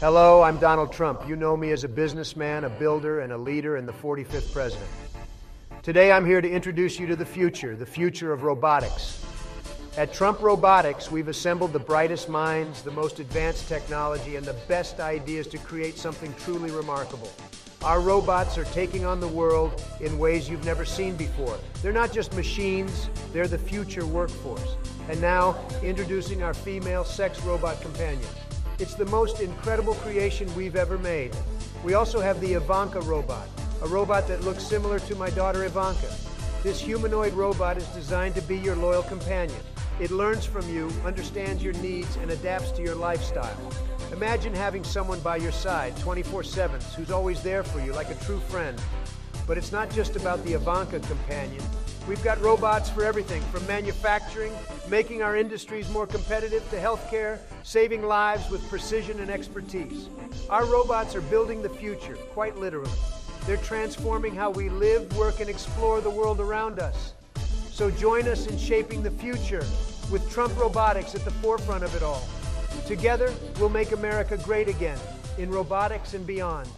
Hello, I'm Donald Trump. You know me as a businessman, a builder, and a leader, and the 45th president. Today I'm here to introduce you to the future, the future of robotics. At Trump Robotics, we've assembled the brightest minds, the most advanced technology, and the best ideas to create something truly remarkable. Our robots are taking on the world in ways you've never seen before. They're not just machines, they're the future workforce. And now, introducing our female sex robot companion. It's the most incredible creation we've ever made. We also have the Ivanka robot, a robot that looks similar to my daughter Ivanka. This humanoid robot is designed to be your loyal companion. It learns from you, understands your needs, and adapts to your lifestyle. Imagine having someone by your side 24 7 who's always there for you like a true friend. But it's not just about the Ivanka companion. We've got robots for everything from manufacturing, making our industries more competitive, to healthcare, saving lives with precision and expertise. Our robots are building the future, quite literally. They're transforming how we live, work, and explore the world around us. So join us in shaping the future with Trump Robotics at the forefront of it all. Together, we'll make America great again in robotics and beyond.